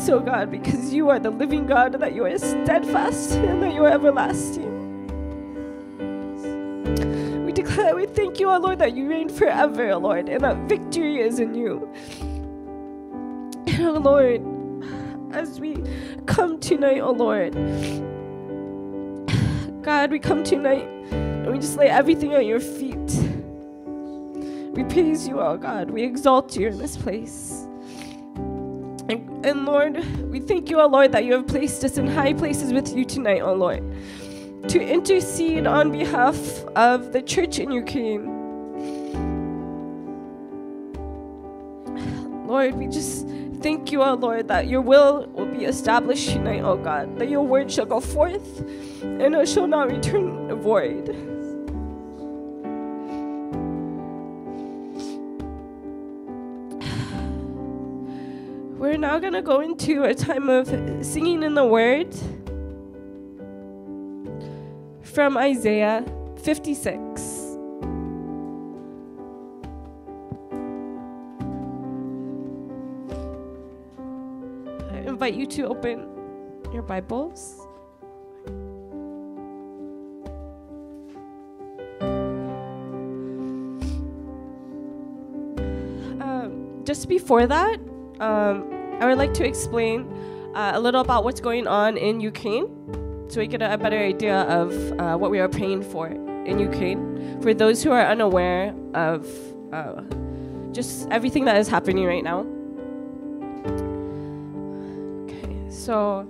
and rejoice, oh God, because you are the living God, that you are steadfast and that you are everlasting. We declare, we thank you, oh Lord, that you reign forever, oh Lord, and that victory is in you. And oh Lord, as we come tonight, oh Lord, God, we come tonight and we just lay everything at your feet. We praise you, oh God. We exalt you in this place. And, and Lord, we thank you, oh Lord, that you have placed us in high places with you tonight, oh Lord, to intercede on behalf of the church in Ukraine. Lord, we just thank you, oh Lord, that your will will be established tonight, oh God, that your word shall go forth and it shall not return void. We're now going to go into a time of singing in the Word from Isaiah 56. I invite you to open your Bibles. Um, just before that, um, I would like to explain uh, a little about what's going on in Ukraine so we get a, better idea of uh, what we are praying for in Ukraine. For those who are unaware of uh, just everything that is happening right now. Okay, so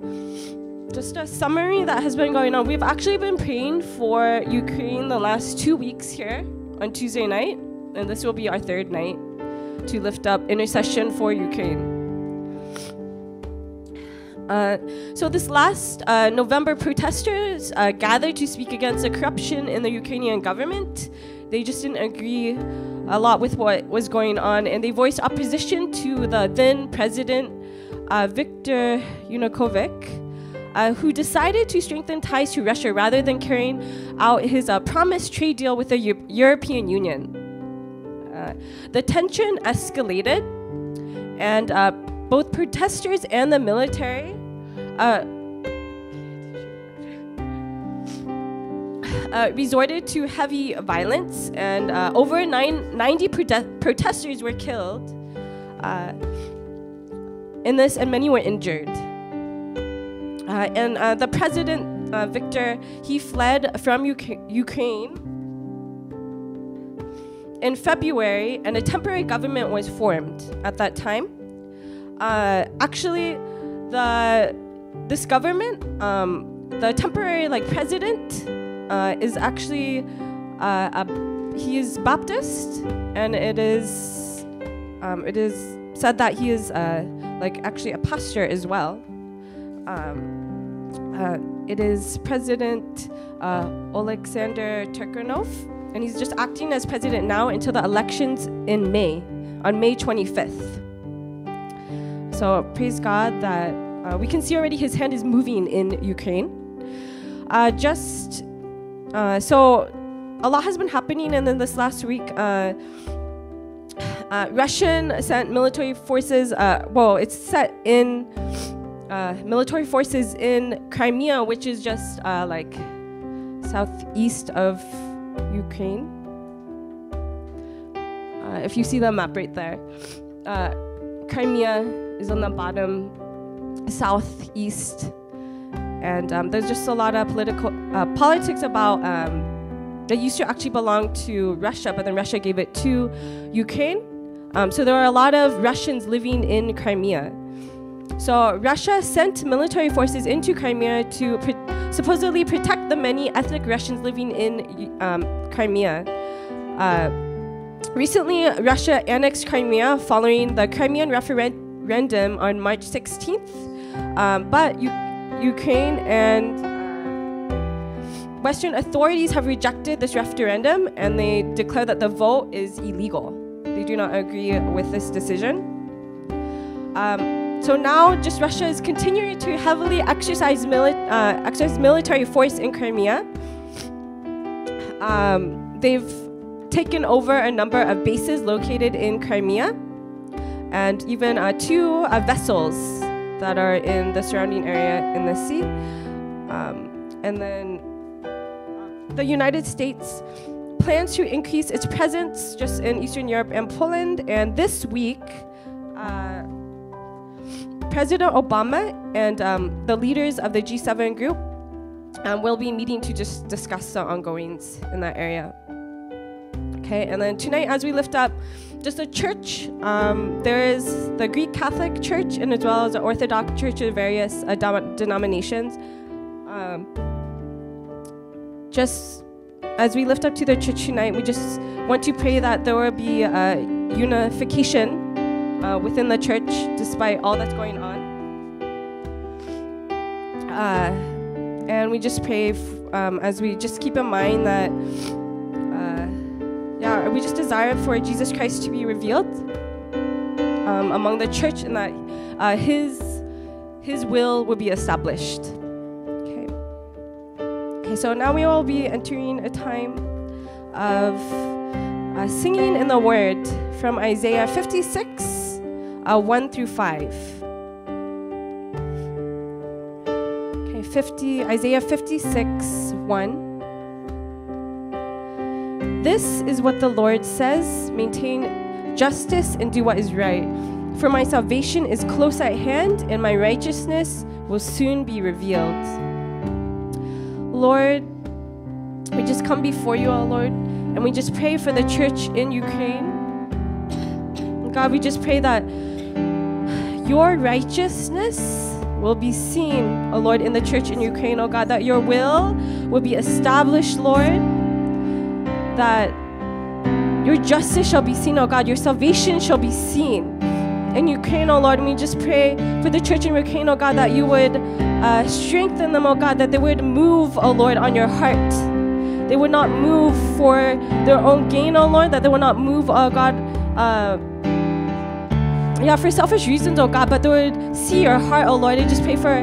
just a summary that has been going on. We've actually been praying for Ukraine the last two weeks here on Tuesday night, and this will be our third night to lift up intercession for Ukraine. Uh, so this last uh, November, protesters uh, gathered to speak against the corruption in the Ukrainian government. They just didn't agree a lot with what was going on, and they voiced opposition to the then president uh, Viktor Yanukovych. Uh, who decided to strengthen ties to Russia rather than carrying out his uh, promised trade deal with the Eu- European Union. The tension escalated, and uh, both protesters and the military uh, uh, resorted to heavy violence, and uh, over nine, 90 prote- protesters were killed uh, in this, and many were injured. Uh, and uh, the president, uh, Victor, he fled from Uk- Ukraine in February, and a temporary government was formed at that time. Uh, actually, the this government, um, the temporary like president, uh, is actually uh, a, he is Baptist, and it is um, it is said that he is uh, like actually a pastor as well. Um, uh, it is President uh, Alexander Turkanov, and he's just acting as president now until the elections in May, on May 25th. So praise God that uh, we can see already his hand is moving in Ukraine. Uh, just uh, so a lot has been happening, and then this last week, uh, uh, Russian sent military forces. Uh, well, it's set in military forces in Crimea, which is just like southeast of Ukraine. if you see the map right there, Crimea is on the bottom southeast and um, there's just a lot of political uh, politics about um, that used to actually belong to Russia, but then Russia gave it to Ukraine. Um, so there are a lot of Russians living in Crimea. So Russia sent military forces into Crimea to pre- supposedly protect the many ethnic Russians living in um, Crimea. Uh, recently, Russia annexed Crimea following the Crimean referendum on March 16th. Um, but you Ukraine and Western authorities have rejected this referendum and they declare that the vote is illegal. They do not agree with this decision. Um, so now, just Russia is continuing to heavily exercise, mili- uh, exercise military force in Crimea. Um, they've taken over a number of bases located in Crimea and even uh, two uh, vessels that are in the surrounding area in the sea. Um, and then uh, the United States plans to increase its presence just in Eastern Europe and Poland. And this week, uh, President Obama and um, the leaders of the G7 group um, will be meeting to just discuss the ongoings in that area. Okay, and then tonight, as we lift up just a church. Um, there is the Greek Catholic Church and as well as the Orthodox Church of various uh, denominations. Um, just as we lift up to the church tonight, we just want to pray that there will be a unification uh, within the church despite all that's going on. Uh, and we just pray f- um, as we just keep in mind that yeah, we just desire for Jesus Christ to be revealed um, among the church and that uh, His His will will be established. Okay. Okay. So now we will be entering a time of uh, singing in the Word from Isaiah 56, uh, 1 through 5. Okay, 50 Isaiah 56, 1. This is what the Lord says maintain justice and do what is right. For my salvation is close at hand, and my righteousness will soon be revealed. Lord, we just come before you, oh Lord, and we just pray for the church in Ukraine. God, we just pray that your righteousness will be seen, oh Lord, in the church in Ukraine, oh God, that your will will be established, Lord that your justice shall be seen, oh God, your salvation shall be seen. In Ukraine, oh Lord, we just pray for the church in Ukraine, oh God, that you would uh, strengthen them, oh God, that they would move, oh Lord, on your heart. They would not move for their own gain, oh Lord, that they would not move, oh God, uh, yeah, for selfish reasons, oh God, but they would see your heart, oh Lord. I just pray for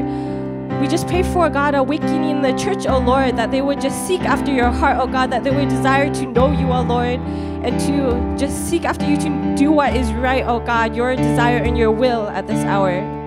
we just pray for God awakening in the church, oh Lord, that they would just seek after your heart, oh God, that they would desire to know you, oh Lord, and to just seek after you to do what is right, oh God, your desire and your will at this hour.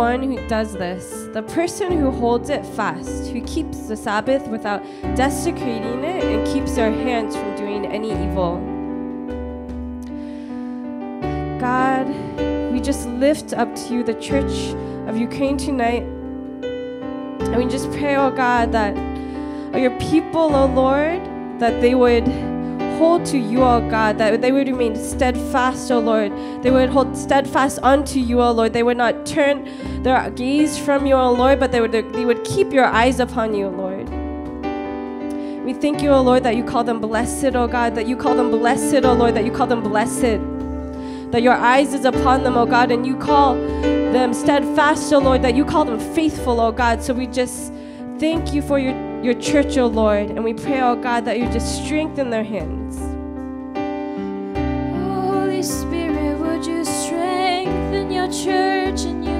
One who does this, the person who holds it fast, who keeps the Sabbath without desecrating it, and keeps their hands from doing any evil. God, we just lift up to you the church of Ukraine tonight. And we just pray, oh God, that your people, oh Lord, that they would hold to you, oh God, that they would remain steadfast, oh Lord. They would hold steadfast unto you, oh Lord. They would not turn their gaze from you, oh Lord, but they would, they would keep your eyes upon you, Lord. We thank you, oh Lord, that you call them blessed, oh God, that you call them blessed, oh Lord, that you call them blessed. That your eyes is upon them, oh God, and you call them steadfast, oh Lord, that you call them faithful, oh God. So we just thank you for your, your church, oh Lord, and we pray, oh God, that you just strengthen their hands. Holy Spirit, would you strengthen your church Ukraine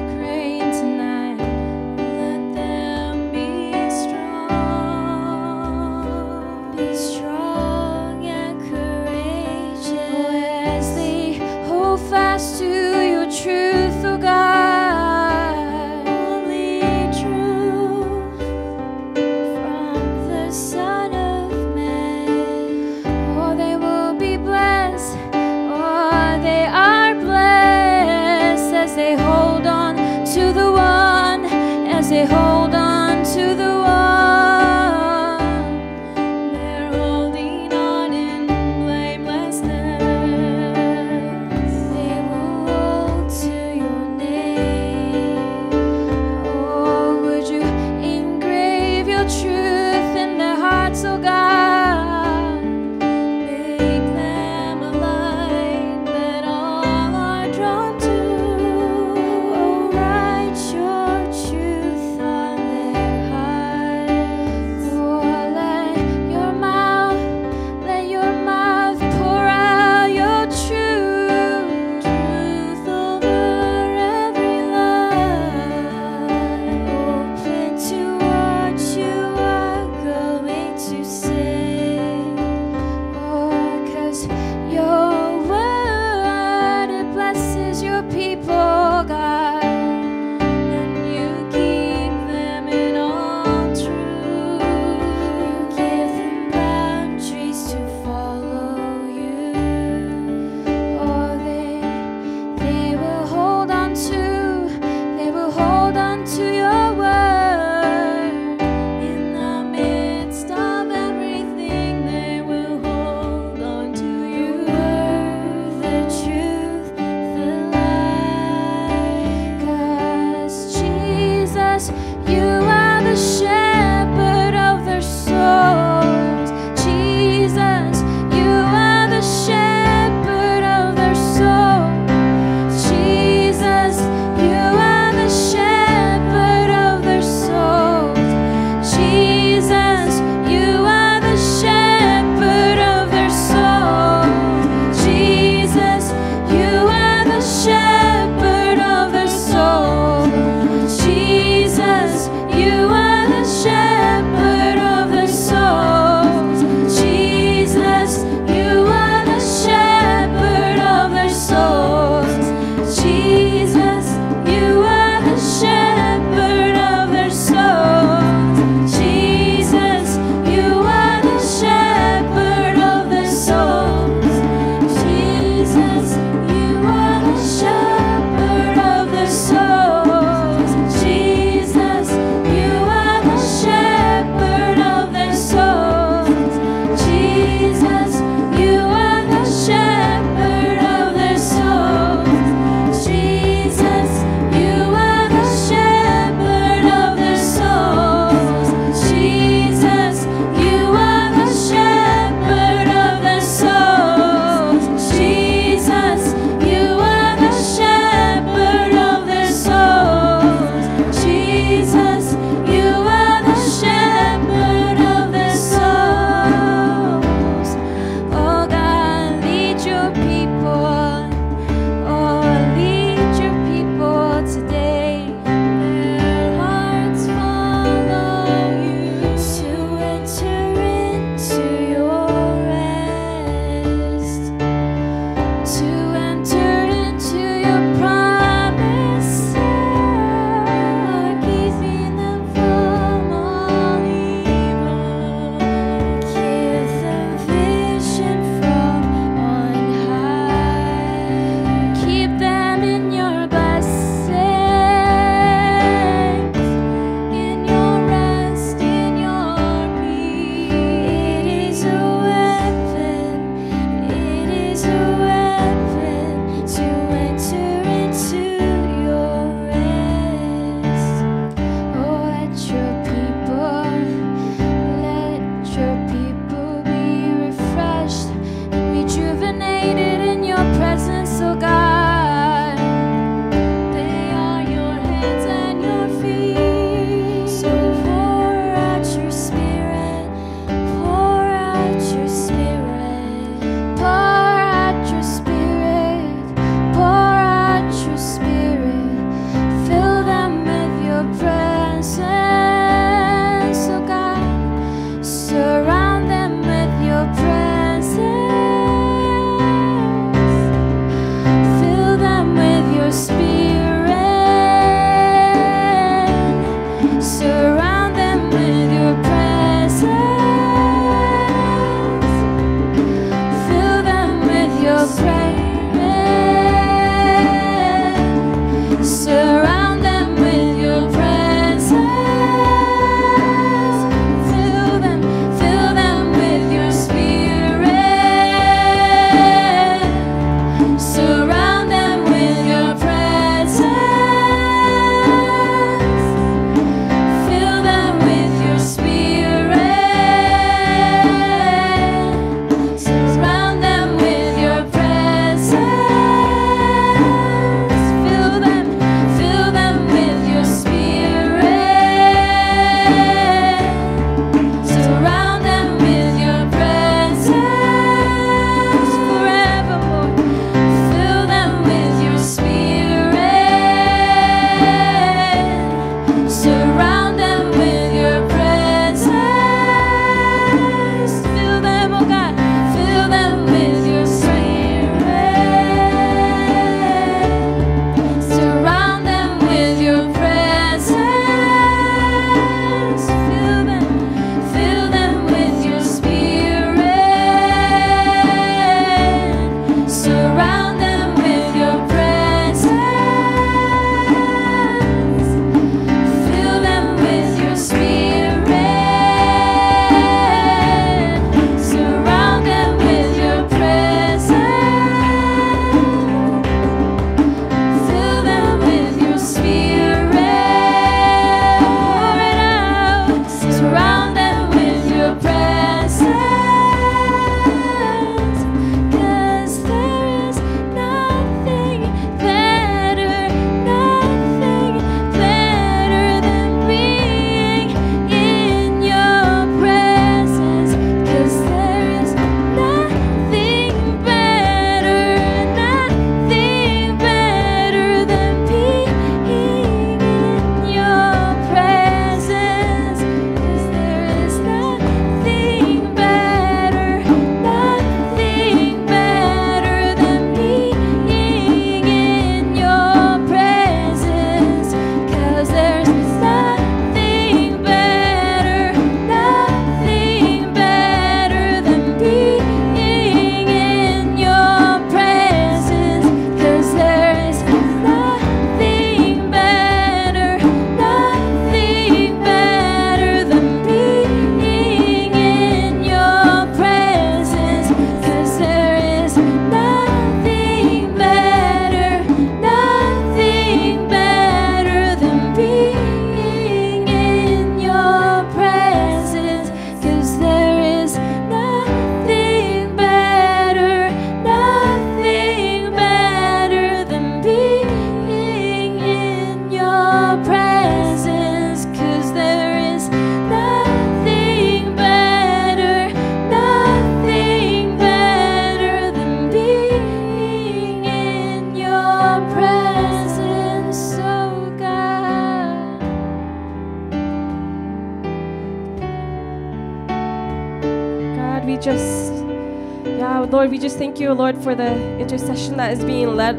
for the intercession that is being led,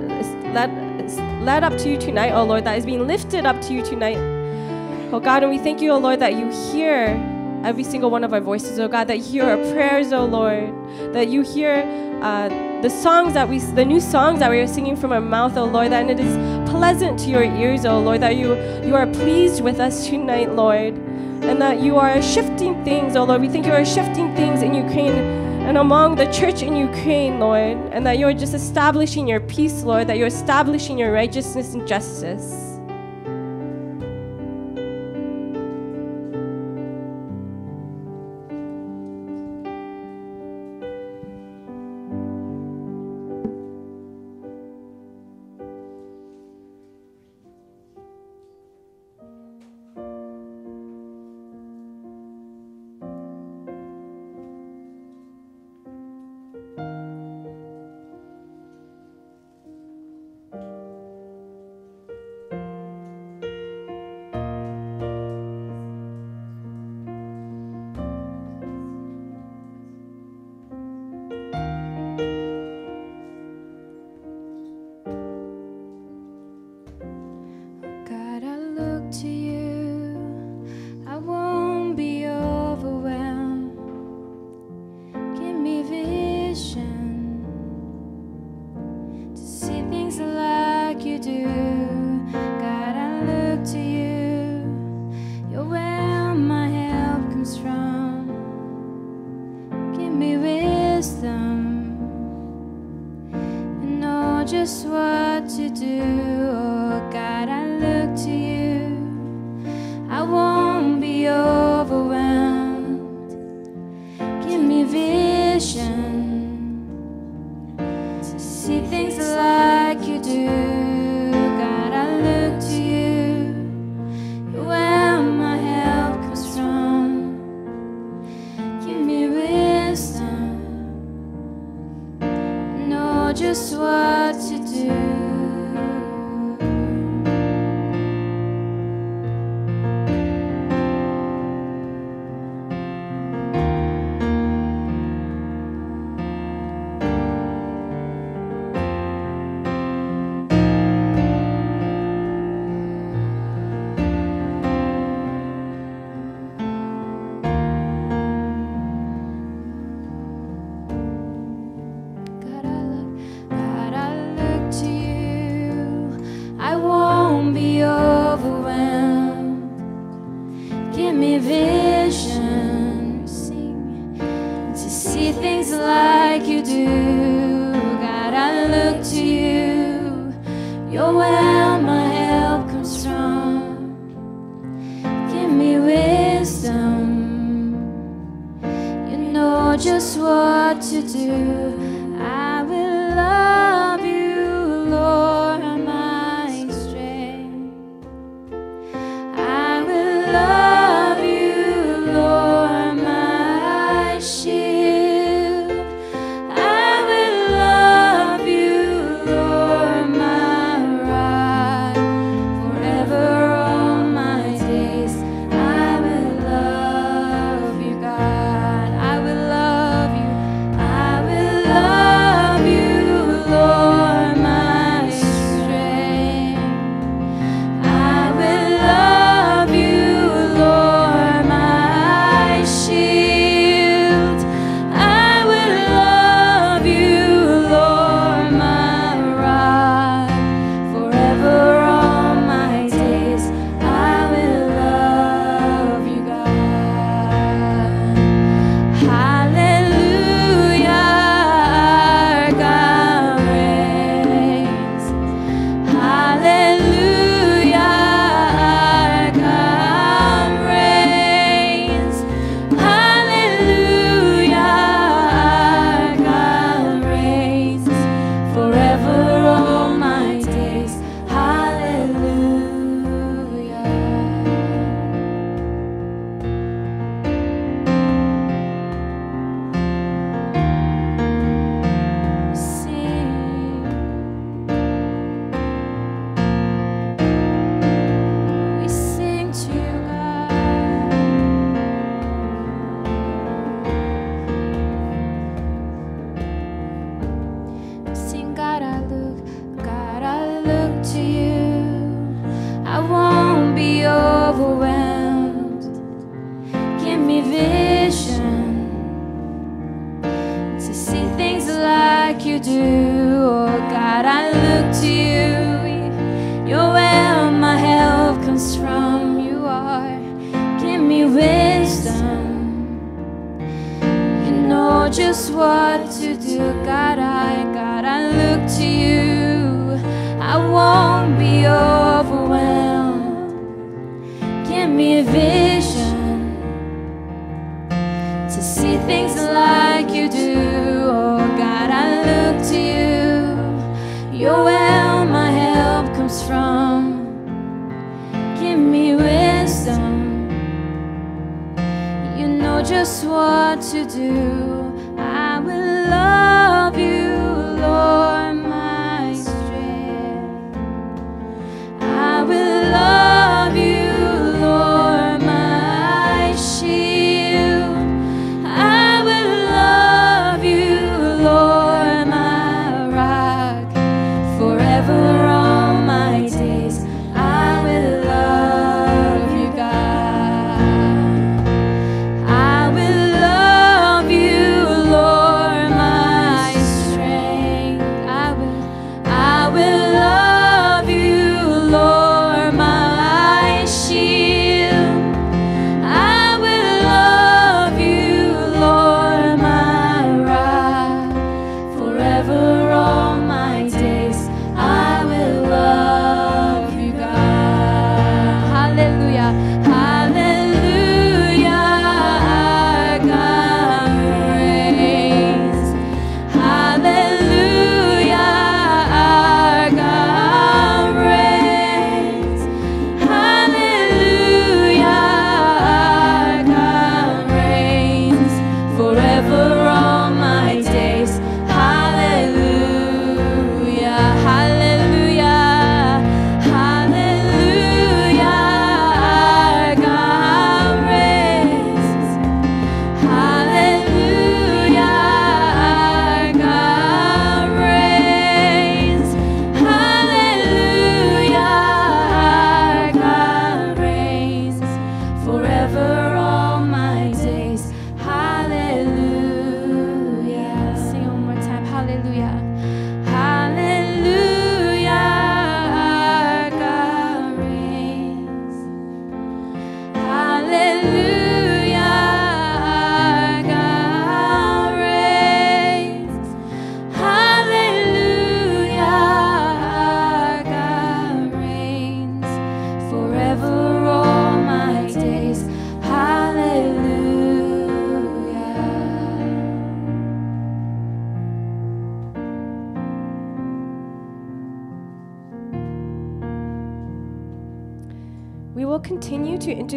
led, led up to you tonight, oh Lord, that is being lifted up to you tonight. Oh God, and we thank you, oh Lord, that you hear every single one of our voices, oh God, that you hear our prayers, oh Lord, that you hear uh, the songs that we, the new songs that we are singing from our mouth, oh Lord, that it is pleasant to your ears, oh Lord, that you, you are pleased with us tonight, Lord, and that you are shifting things, oh Lord. We think you are shifting things in Ukraine and among the church in Ukraine, Lord, and that you are just establishing your peace, Lord, that you're establishing your righteousness and justice.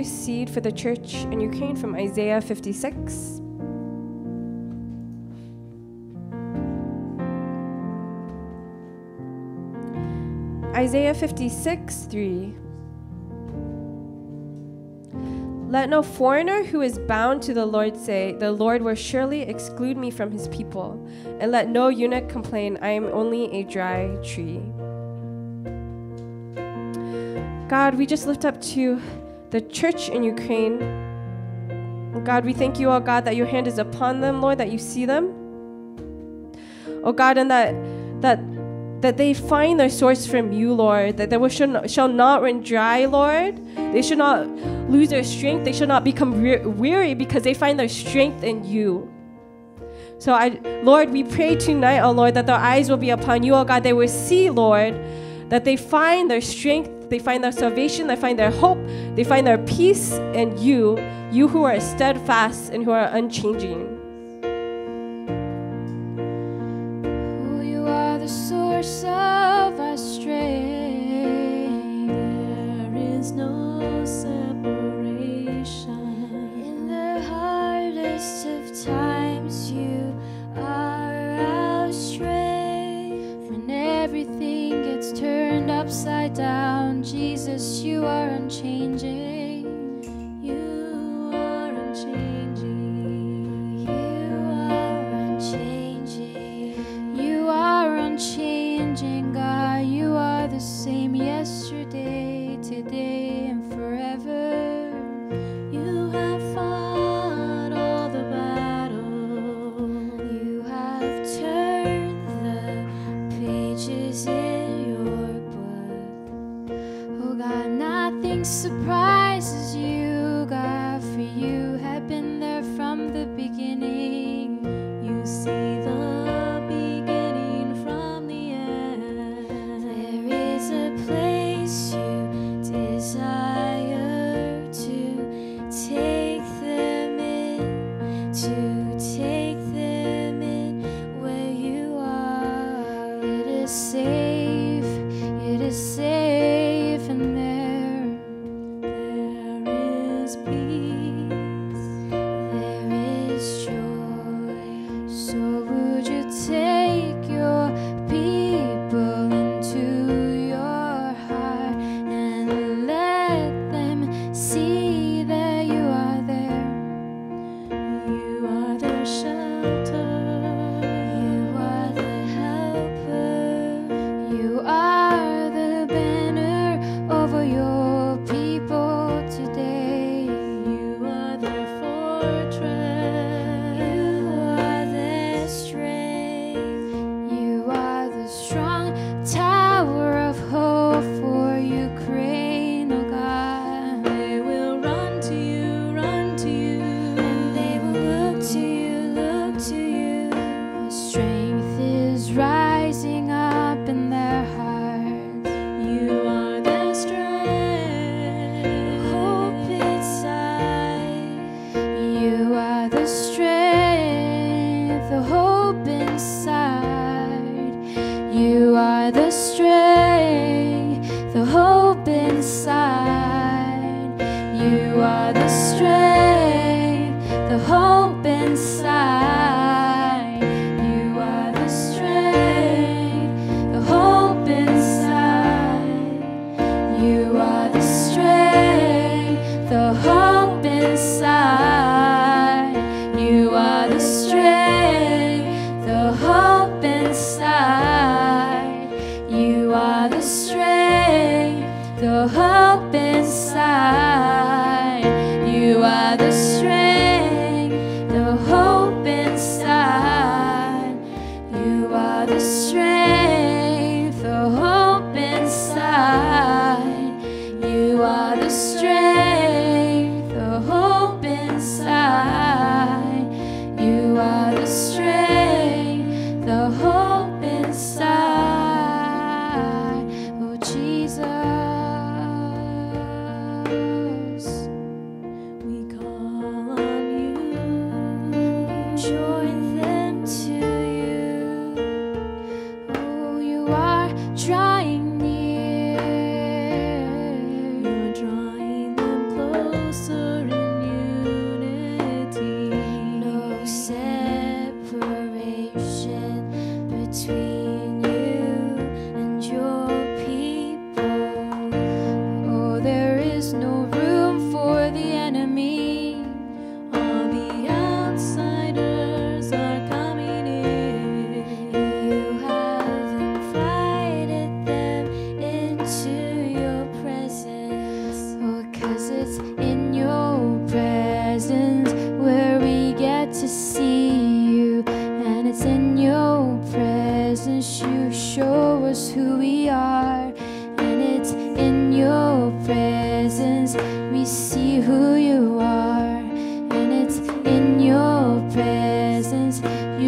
Intercede for the church in Ukraine from Isaiah 56. Isaiah 56 3. Let no foreigner who is bound to the Lord say, The Lord will surely exclude me from his people. And let no eunuch complain, I am only a dry tree. God, we just lift up to the church in Ukraine. God, we thank you, oh God, that your hand is upon them, Lord, that you see them. Oh God, and that that that they find their source from you, Lord, that they shall, shall not run dry, Lord. They should not lose their strength. They should not become we- weary because they find their strength in you. So, I, Lord, we pray tonight, oh Lord, that their eyes will be upon you, oh God. They will see, Lord, that they find their strength, they find their salvation, they find their hope, they find their peace in you, you who are steadfast and who are unchanging. You are the source of our strength. There is no down. Jesus, you are unchanging. You are unchanging. You are unchanging. You are unchanging, God. You are the same yesterday. peace.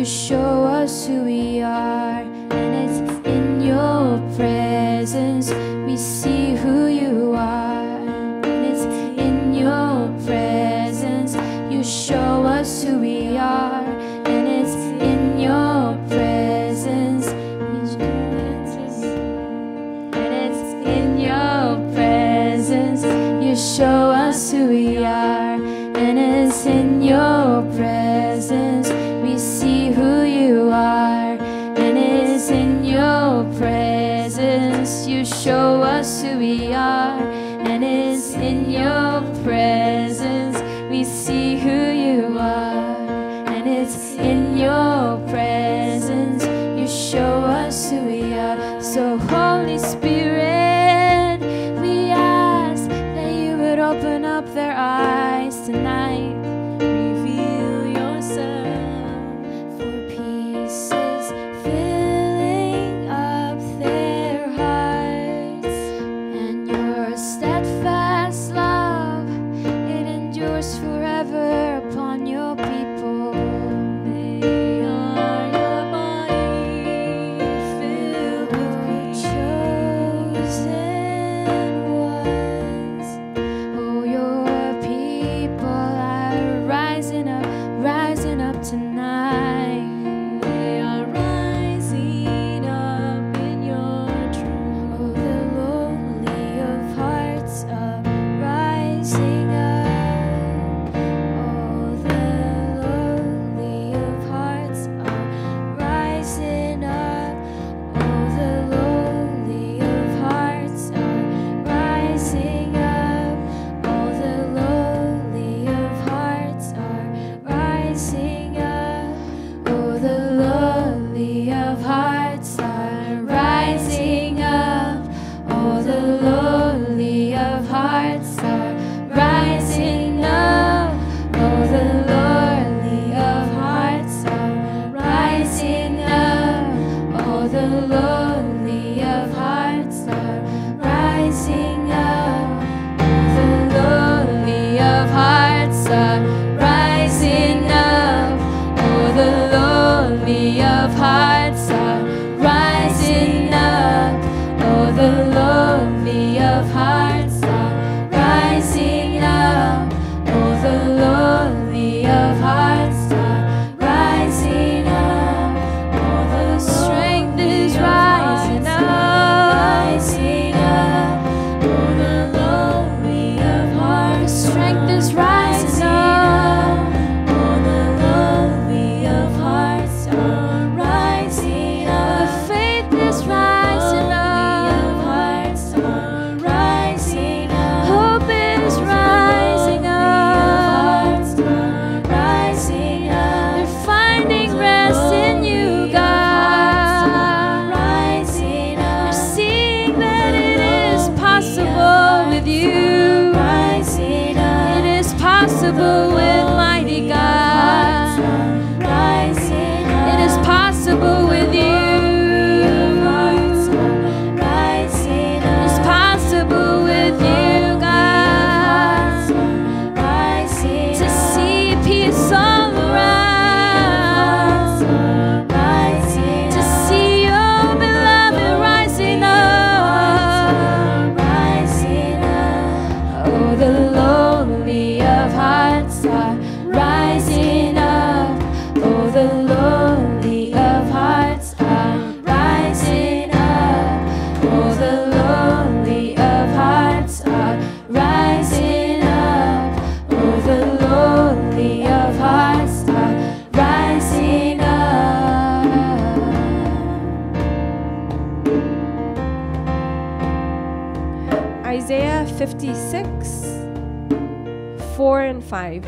show us who we are, and it's in your presence we see who you are. with you. It is possible with mighty God. It is possible with you. 5.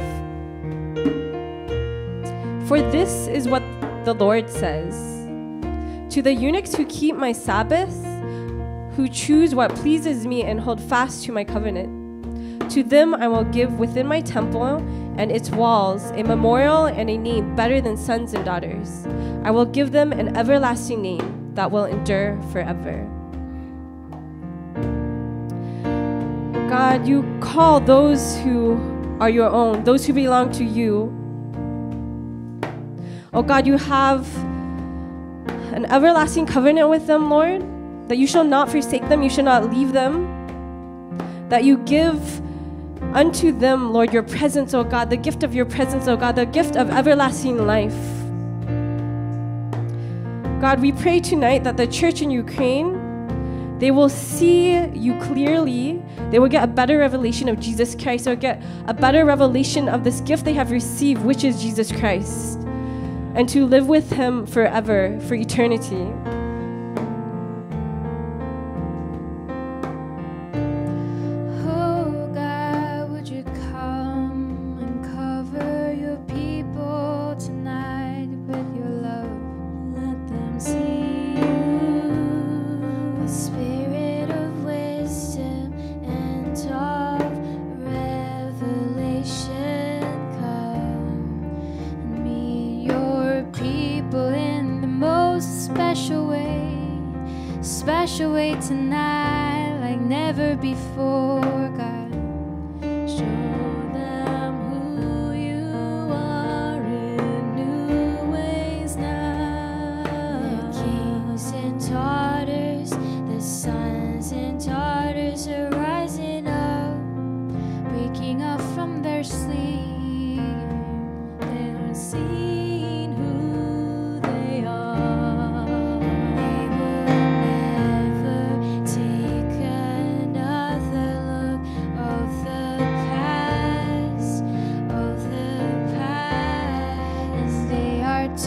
For this is what the Lord says To the eunuchs who keep my Sabbath, who choose what pleases me and hold fast to my covenant, to them I will give within my temple and its walls a memorial and a name better than sons and daughters. I will give them an everlasting name that will endure forever. God, you call those who are your own, those who belong to you. Oh God, you have an everlasting covenant with them, Lord, that you shall not forsake them, you shall not leave them, that you give unto them, Lord, your presence, oh God, the gift of your presence, oh God, the gift of everlasting life. God, we pray tonight that the church in Ukraine they will see you clearly. They will get a better revelation of Jesus Christ. They'll get a better revelation of this gift they have received, which is Jesus Christ, and to live with Him forever, for eternity.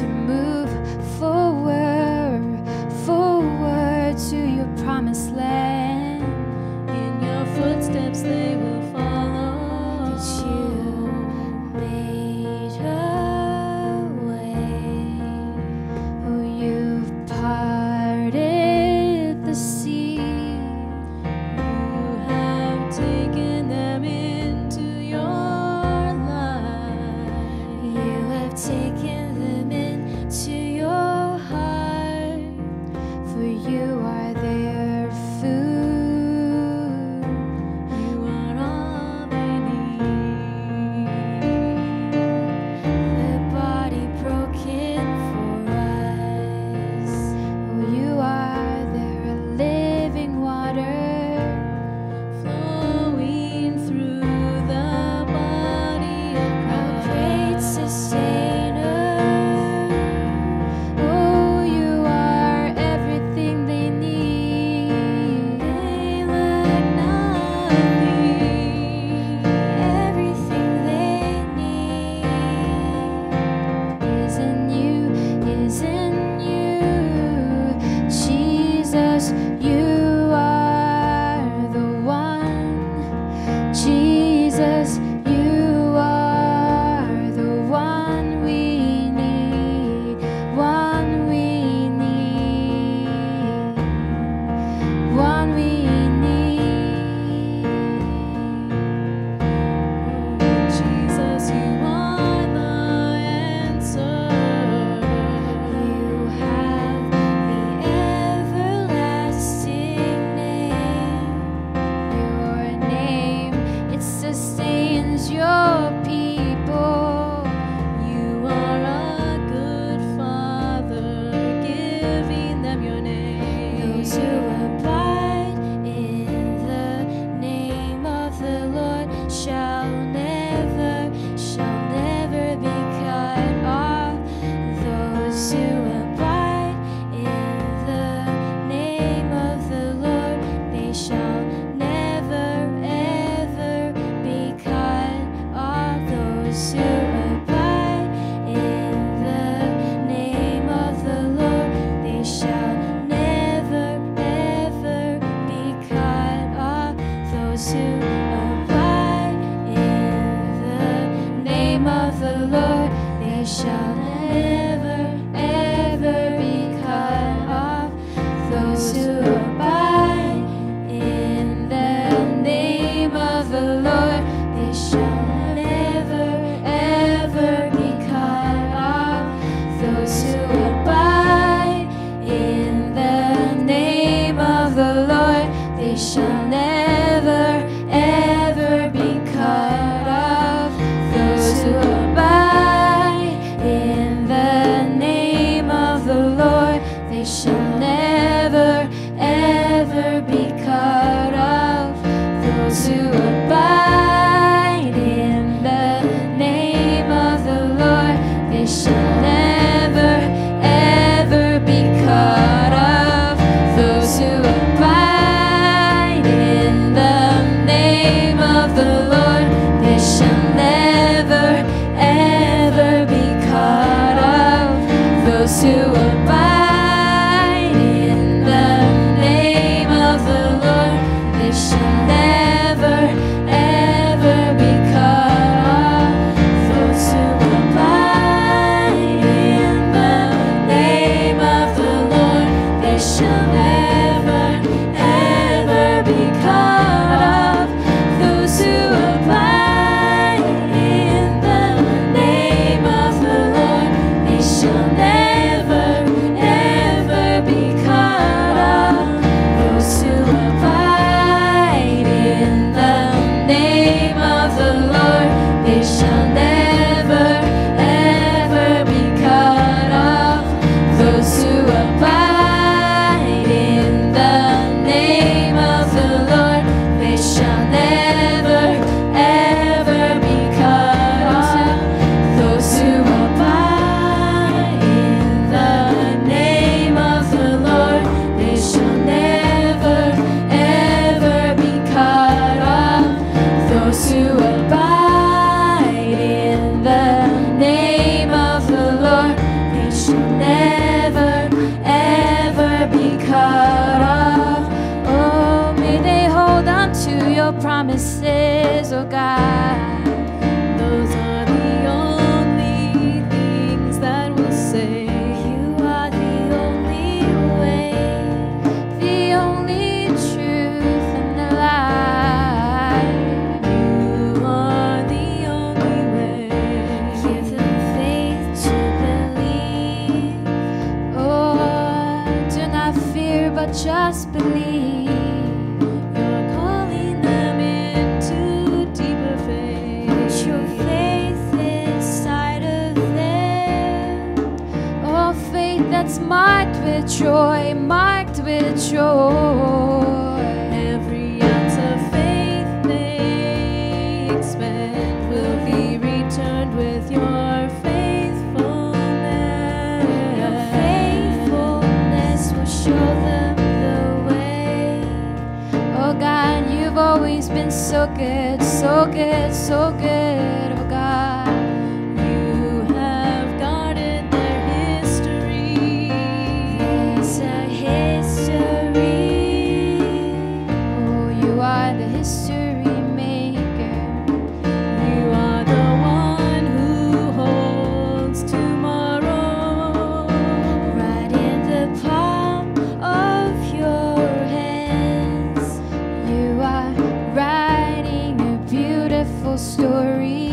To move story.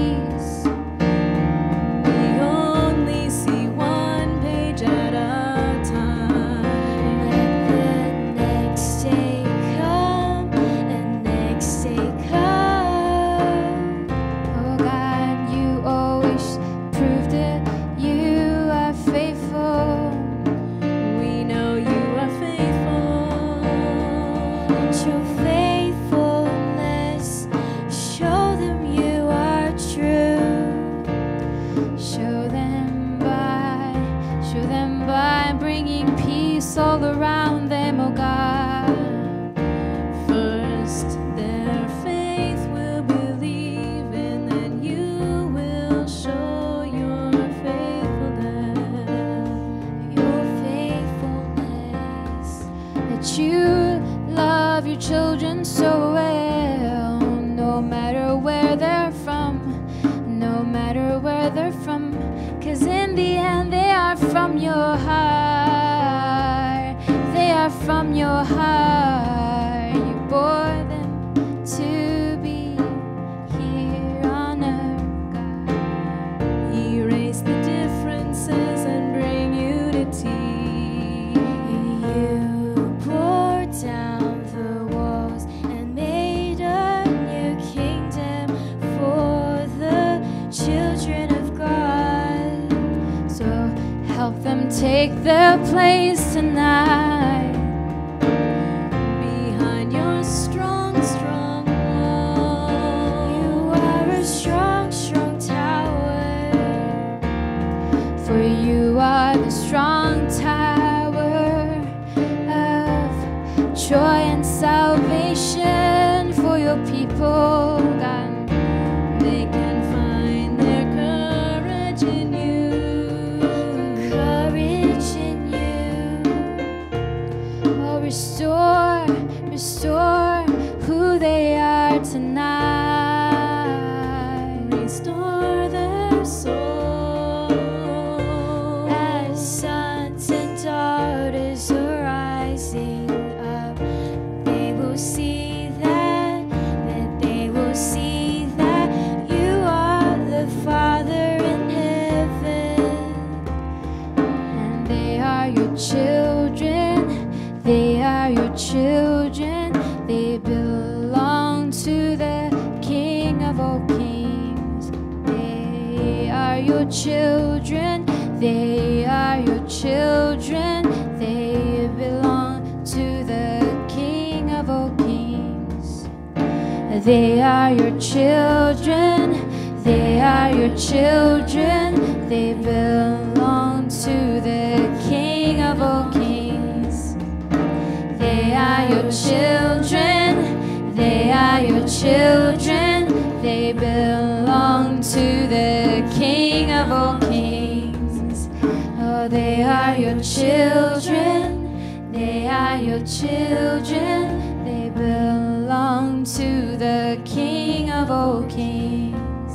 They are your children. They are your children. They belong to the King of all kings.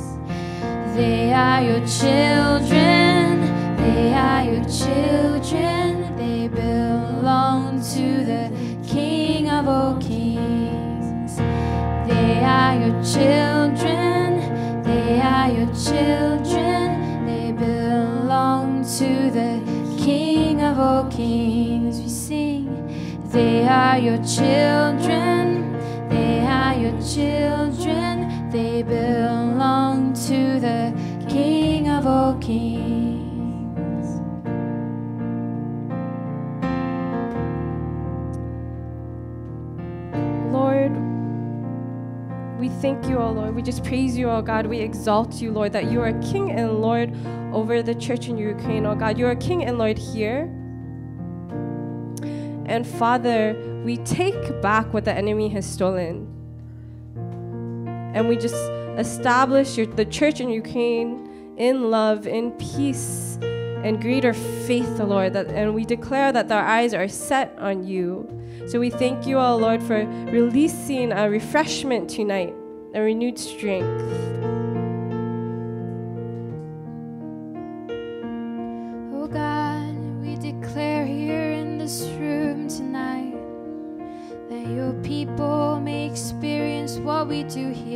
They are your children. They are your children. They belong to the King of all kings. They are your children. They are your children. They belong to the We sing. They are your children. They are your children. They belong to the King of all kings. Lord, we thank you, O Lord. We just praise you, O God. We exalt you, Lord, that you are King and Lord over the church in Ukraine, oh God. You are King and Lord here. And Father, we take back what the enemy has stolen. And we just establish your, the church in Ukraine in love, in peace, and greater faith, the Lord. That, and we declare that our eyes are set on you. So we thank you, O Lord, for releasing a refreshment tonight, a renewed strength. Experience what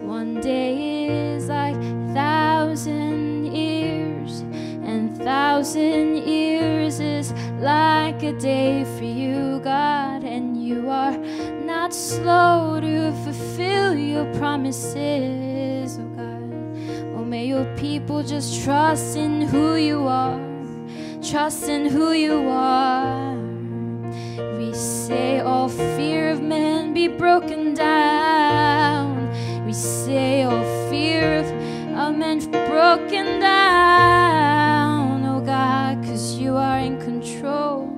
one day is like a thousand years, and thousand years is like a day for you, God, and you are not slow to fulfill your promises, oh God. Oh, may your people just trust in who you are, trust in who you are. We say all fear of man be broken down. Say all fear of, a man broken down, oh God, cause you are in control.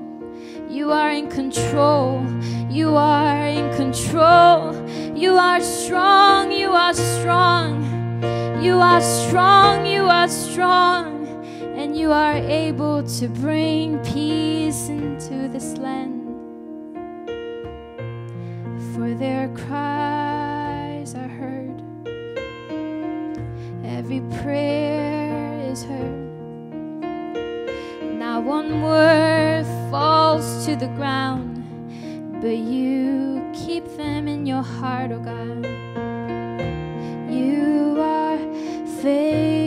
You are in control. You are in control. You are strong. You are strong. You are strong. You are strong. And you are able to bring peace into this land. For their cries Every prayer is heard. Not one word falls to the ground, but you keep them in your heart, oh God. You are faithful,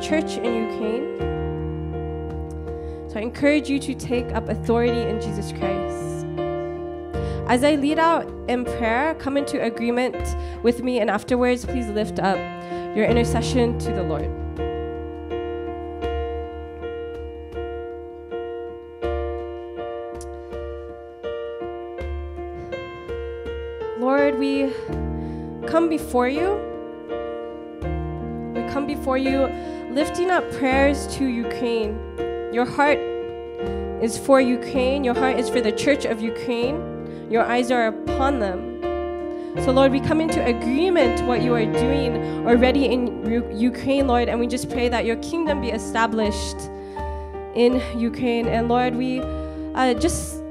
church in Ukraine. So I encourage you to take up authority in Jesus Christ. As I lead out in prayer, come into agreement with me, and afterwards, please lift up your intercession to the Lord. Lord, we come before you. We come before you lifting up prayers to Ukraine. Your heart is for Ukraine, your heart is for the church of Ukraine. Your eyes are upon them. So, Lord, we come into agreement what you are doing already in Ukraine, Lord, and we just pray that your kingdom be established in Ukraine. And Lord, we uh, just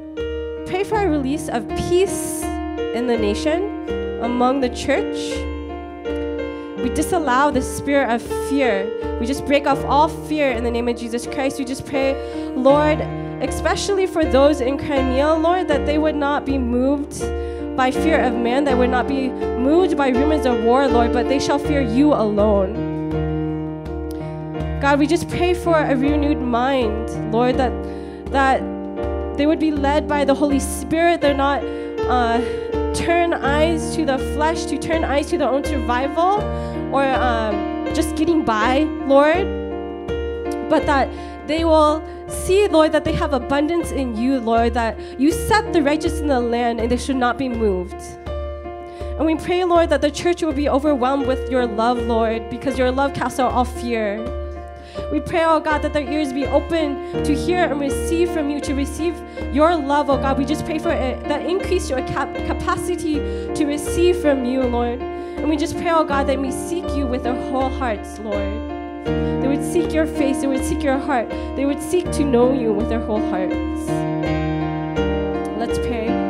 pray for a release of peace in the nation, among the church. We disallow the spirit of fear. We just break off all fear in the name of Jesus Christ. We just pray, Lord, especially for those in Crimea, Lord, that they would not be moved by fear of man, that would not be moved by rumors of war, Lord, but they shall fear you alone. God, we just pray for a renewed mind, Lord, that that they would be led by the Holy Spirit. They're not uh, turn eyes to the flesh, to turn eyes to their own survival, or um, just getting by, Lord. But that they will see, Lord, that they have abundance in you, Lord, that you set the righteous in the land and they should not be moved. And we pray, Lord, that the church will be overwhelmed with your love, Lord, because your love casts out all fear. We pray, oh God, that their ears be open to hear and receive from you, to receive your love, oh God. We just pray for it, that increase your cap- capacity to receive from you, Lord. And we just pray, oh God, that we seek you with our whole hearts, Lord. They would seek your face, they would seek your heart, they would seek to know you with their whole hearts. Let's pray.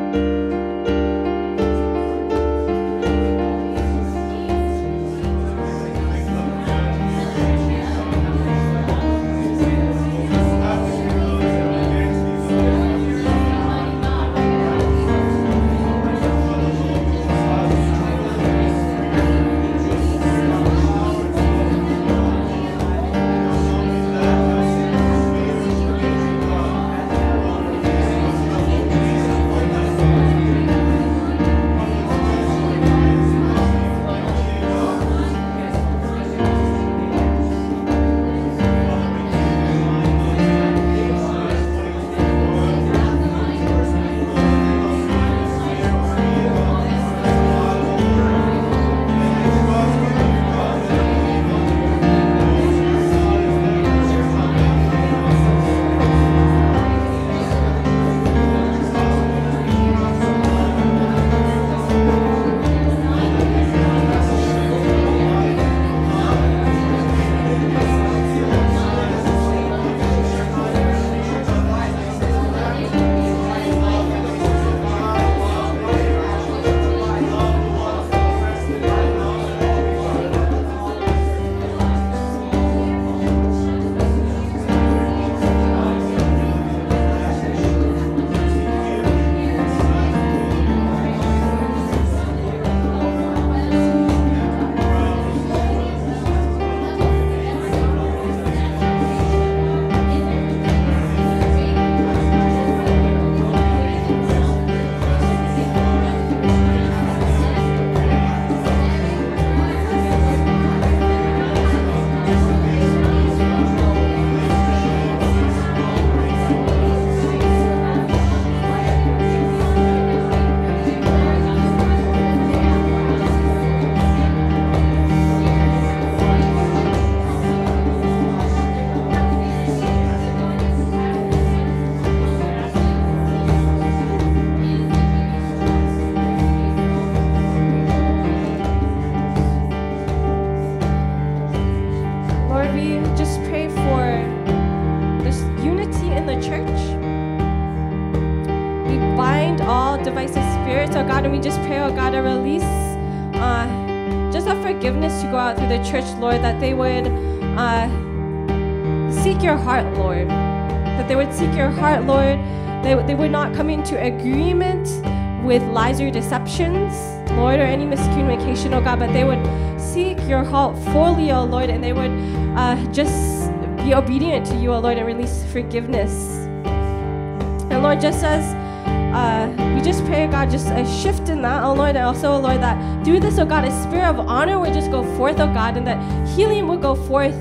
Spirits, oh God, and we just pray, oh God, a release, uh, just a forgiveness to go out through the church, Lord, that they would uh, seek your heart, Lord. That they would seek your heart, Lord. They, they would not come into agreement with lies or deceptions Lord, or any miscommunication, oh God, but they would seek your heart fully, oh Lord, and they would uh, just be obedient to you, oh Lord, and release forgiveness. And Lord, just as uh, just pray, God, just a shift in that, oh Lord, and also, oh Lord, that through this, oh God, a spirit of honor would just go forth, oh God, and that healing would go forth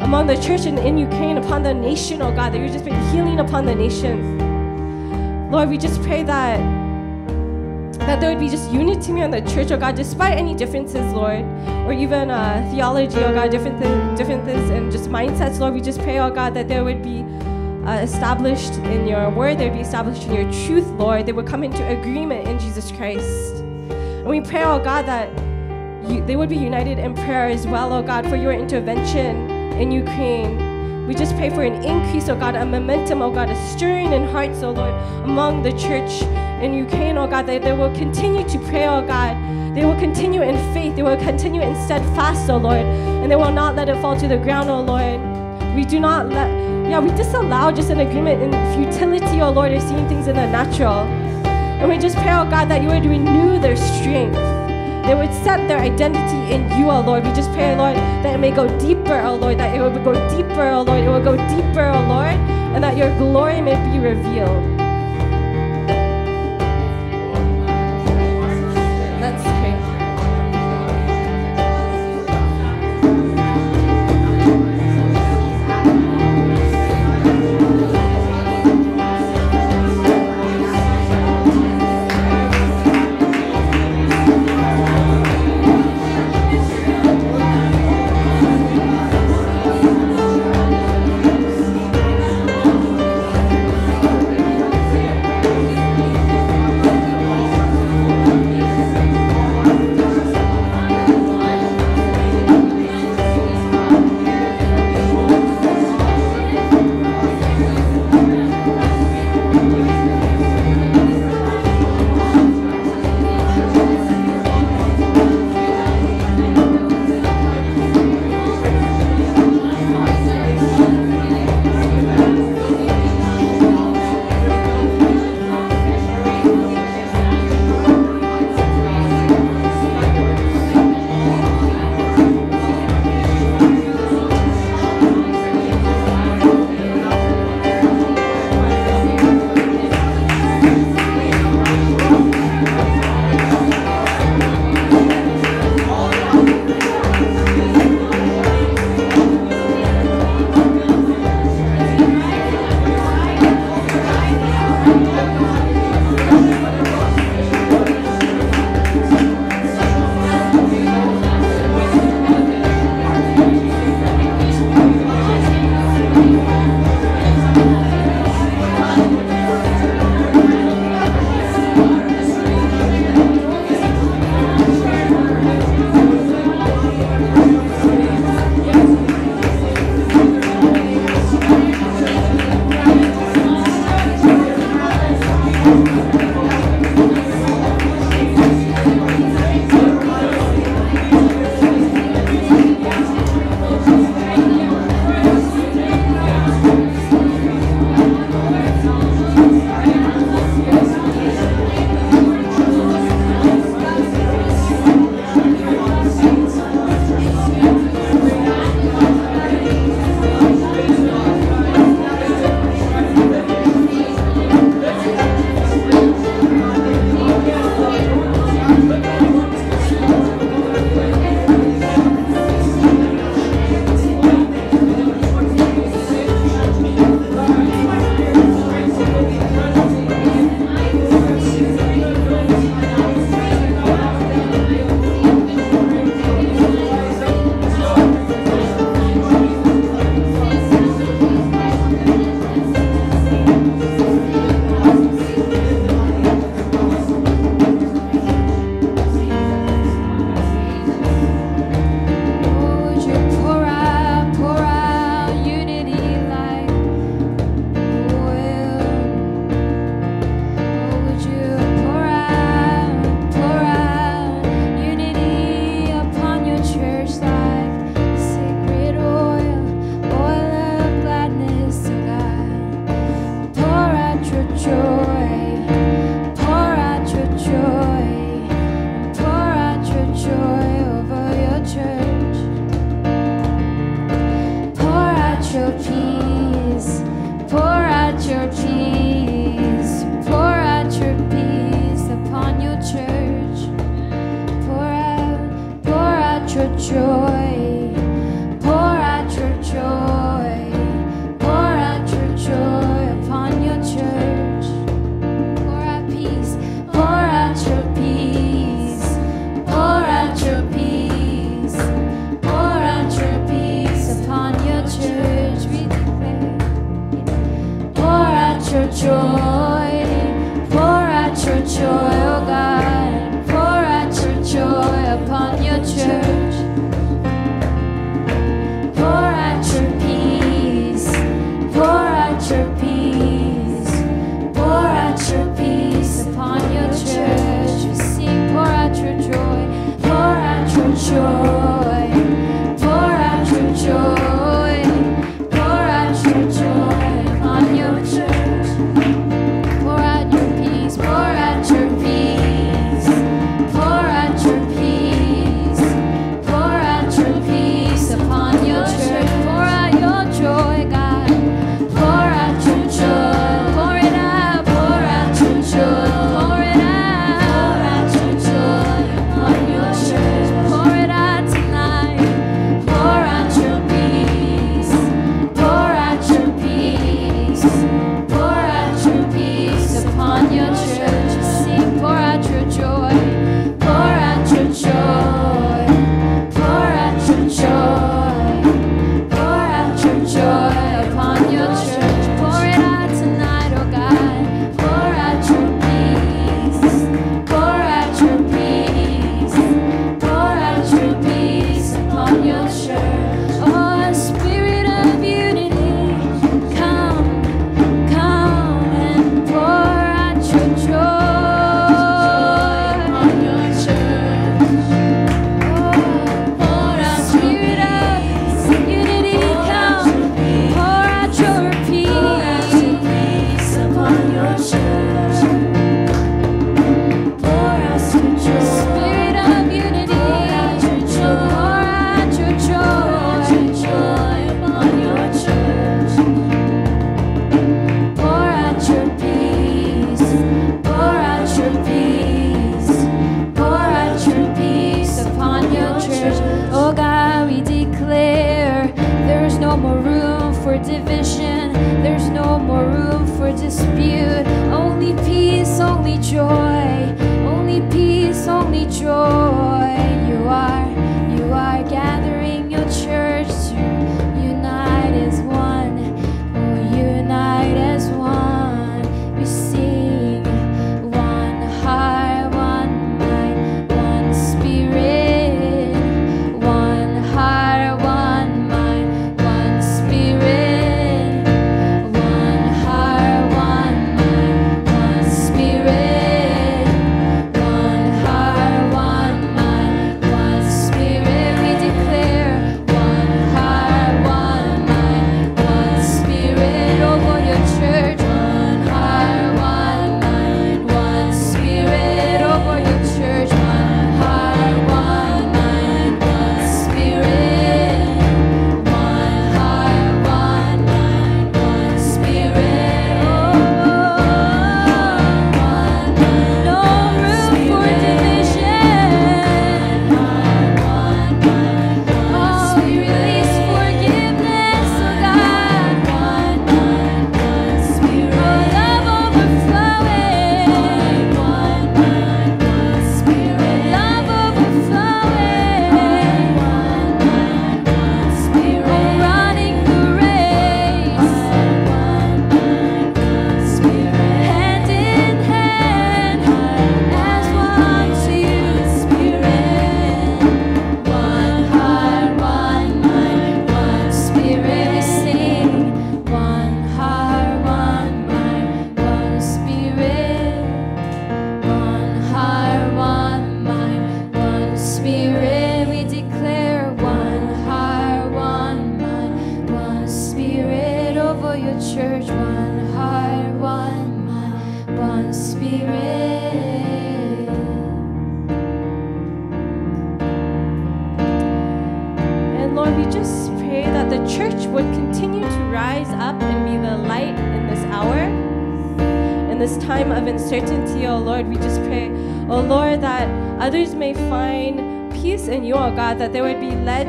among the church and in Ukraine, upon the nation, oh God, that you just bring healing upon the nation. Lord, we just pray that that there would be just unity in the church, oh God, despite any differences, Lord, or even uh, theology, oh God, different th- differences and just mindsets, Lord. We just pray, oh God, that there would be uh, established in your word, they would be established in your truth, Lord. They would come into agreement in Jesus Christ. And we pray, oh God, that you, they would be united in prayer as well, oh God, for your intervention in Ukraine. We just pray for an increase, oh God, a momentum, oh God, a stirring in hearts, oh Lord, among the church in Ukraine, oh God, that they will continue to pray, oh God. They will continue in faith. They will continue in steadfast, oh Lord. And they will not let it fall to the ground, oh Lord. We do not let, yeah, we disallow just an agreement in futility, oh Lord, of seeing things in the natural. And we just pray, oh God, that you would renew their strength. They would set their identity in you, oh Lord. We just pray, Lord, that it may go deeper, oh Lord, that it would go deeper, oh Lord. It will go deeper, oh Lord, and that your glory may be revealed.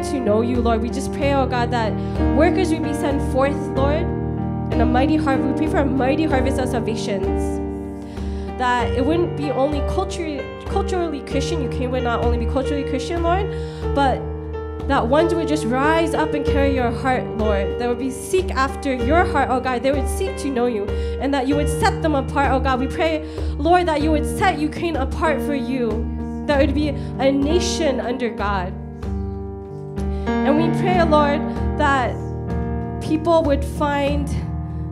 to know you, Lord. We just pray, oh God, that workers would be sent forth, Lord, and a mighty harvest. We pray for a mighty harvest of salvations. That it wouldn't be only culturally, culturally Christian, you came would not only be culturally Christian, Lord, but that ones would just rise up and carry your heart, Lord. That would be seek after your heart, oh God. They would seek to know you and that you would set them apart, oh God. We pray, Lord, that you would set Ukraine apart for you. That would be a nation under God. Pray, Lord, that people would find,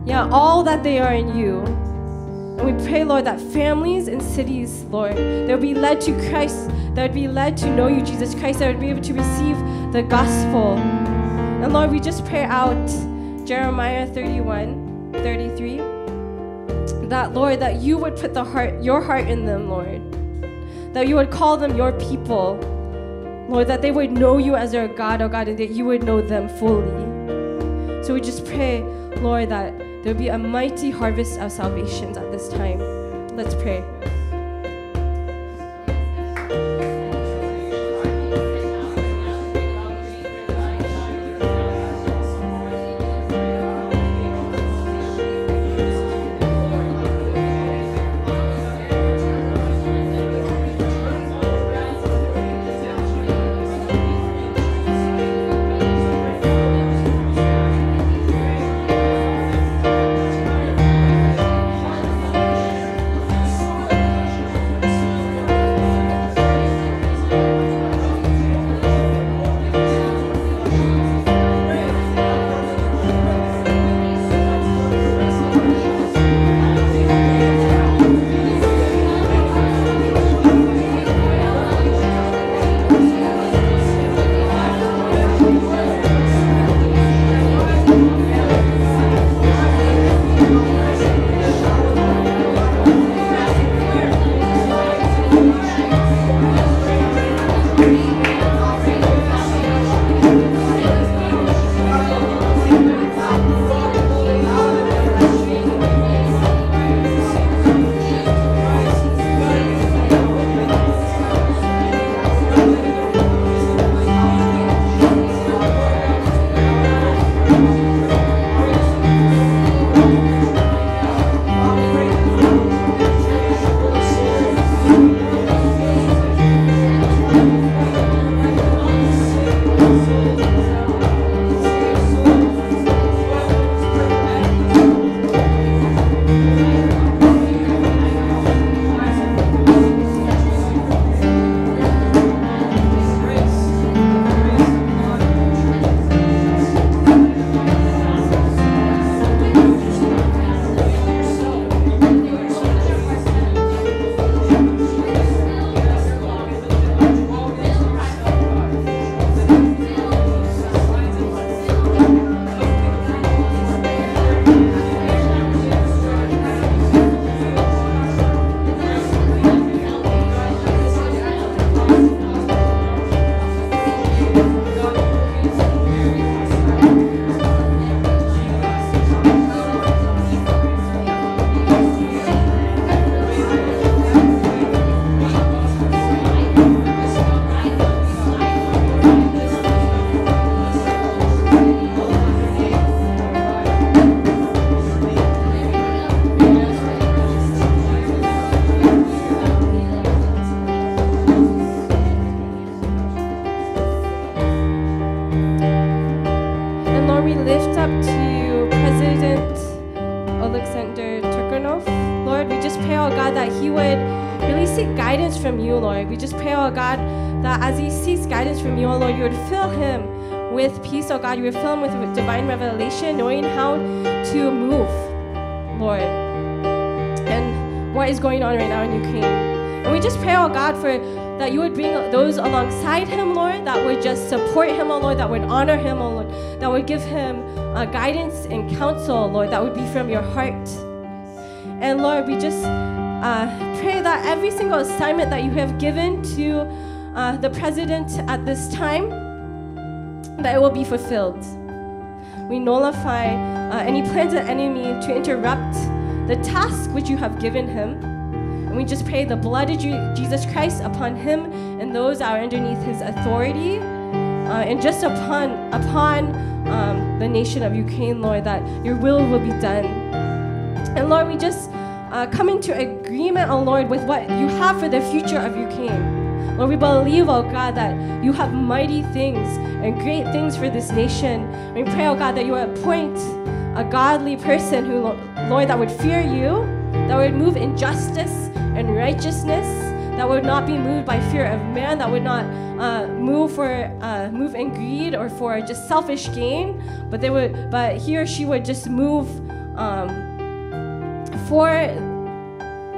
yeah, all that they are in you. And we pray, Lord, that families and cities, Lord, they would be led to Christ, that would be led to know you, Jesus Christ, that would be able to receive the gospel. And Lord, we just pray out Jeremiah 31, 33, that, Lord, that you would put the heart, your heart in them, Lord. That you would call them your people. Lord, that they would know you as their God, oh God, and that you would know them fully. So we just pray, Lord, that there be a mighty harvest of salvations at this time. Let's pray. God. You would fill him with divine revelation, knowing how to move, Lord, and what is going on right now in Ukraine. And we just pray, oh God, for that you would bring those alongside him, Lord, that would just support him, oh Lord, that would honor him, oh Lord, that would give him uh, guidance and counsel, Lord, that would be from your heart. And Lord, we just uh, pray that every single assignment that you have given to uh, the president at this time, that it will be fulfilled. We nullify uh, any plans of the enemy to interrupt the task which you have given him. And we just pray the blood of Jesus Christ upon him and those that are underneath his authority, uh, and just upon upon um, the nation of Ukraine, Lord, that your will will be done. And Lord, we just uh, come into agreement, oh Lord, with what you have for the future of Ukraine. Lord, we believe, oh God, that you have mighty things and great things for this nation. We pray, oh God, that you would appoint a godly person who, Lord, that would fear you, that would move in justice and righteousness, that would not be moved by fear of man, that would not uh, move for uh, move in greed or for just selfish gain, but they would, but he or she would just move um, for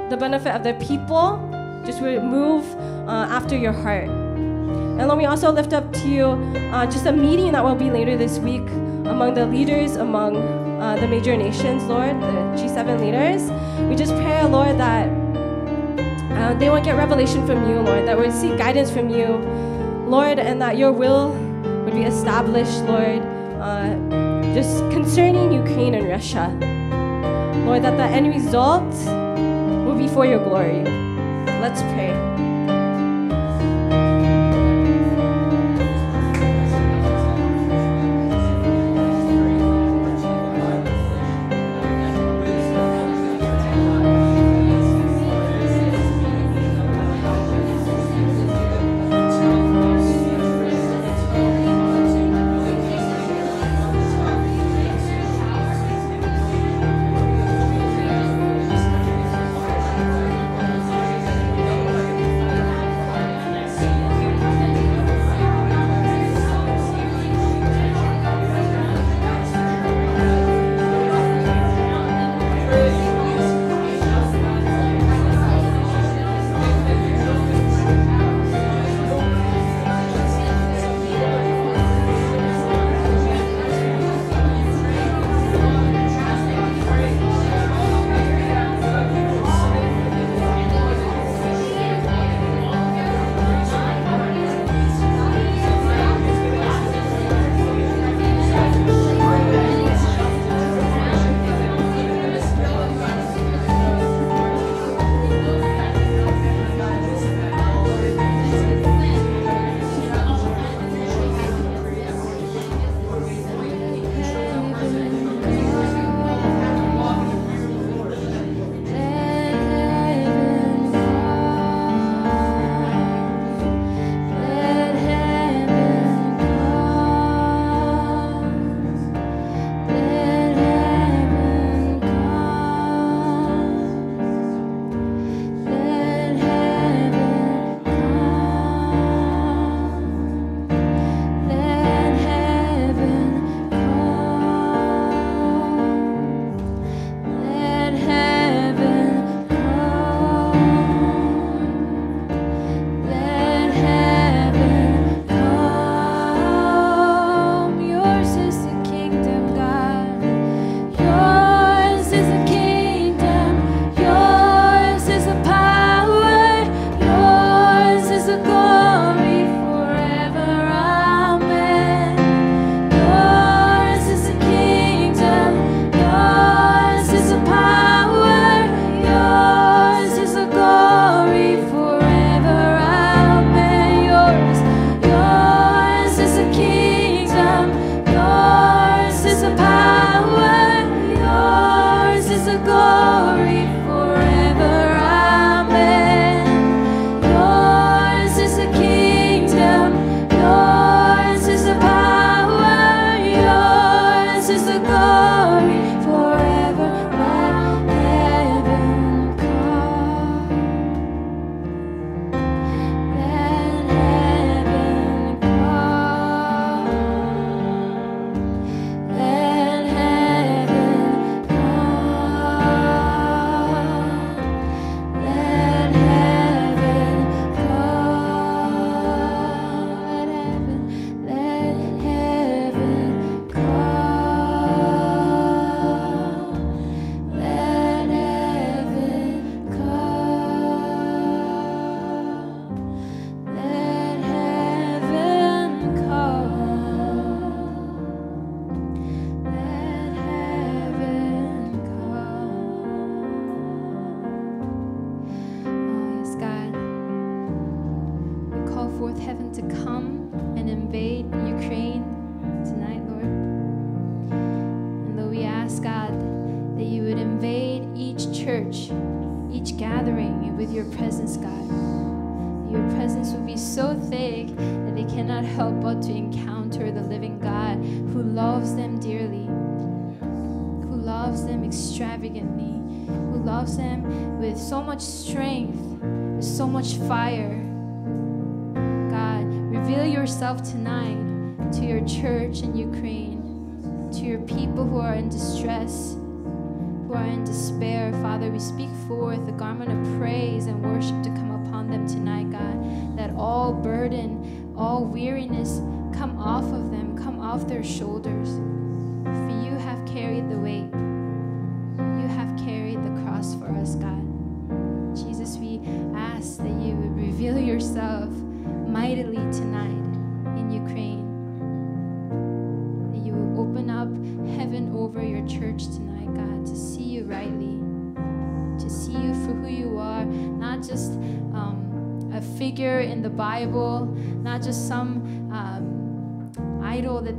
the benefit of the people. Just would move uh, after your heart. And Lord, we also lift up to you uh, just a meeting that will be later this week among the leaders, among uh, the major nations, Lord, the G7 leaders. We just pray, Lord, that uh, they will get revelation from you, Lord, that we would seek guidance from you, Lord, and that your will would be established, Lord, uh, just concerning Ukraine and Russia. Lord, that the end result will be for your glory. Let's pray.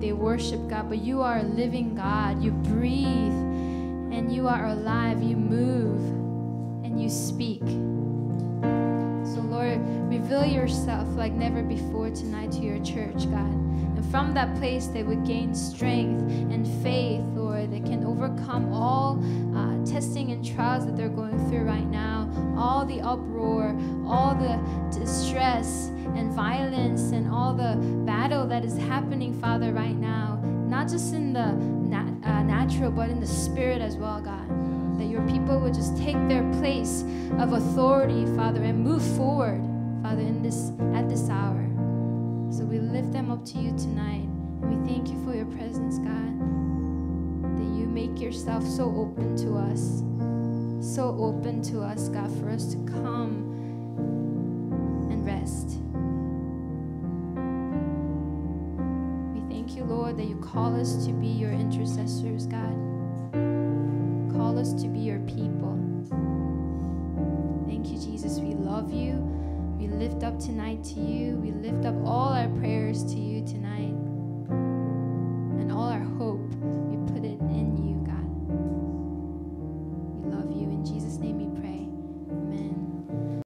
They worship, God, but you are a living God. You breathe and you are alive. You move and you speak. So, Lord, reveal yourself like never before tonight to your church, God. And from that place, they would gain strength and faith, Lord. They can overcome all uh, testing and trials that they're going through right now, all the uproar, all the distress and violence, and all the battle that is happening, Father, right now. Not just in the nat- uh, natural, but in the spirit as well, God that your people would just take their place of authority, Father, and move forward, Father, in this at this hour. So we lift them up to you tonight, we thank you for your presence, God. That you make yourself so open to us, so open to us, God, for us to come and rest. We thank you, Lord, that you call us to be your intercessors, God call us to be your people. Thank you, Jesus. We love you. We lift up tonight to you. We lift up all our prayers to you.